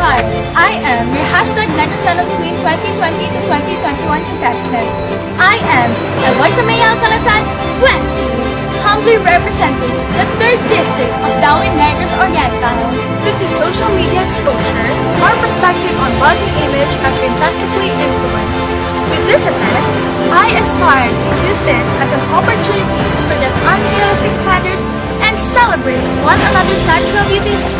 I am your hashtag Negrosanon Queen 2020 to 2021 contestant. I am Eloisa Mayal Alcalatan, 20, humbly representing the 3rd District of Dauin Negros Oriental. Due to social media exposure, our perspective on body image has been drastically influenced. With this event, I aspire to use this as an opportunity to project unrealistic standards and celebrate one another's natural beauty.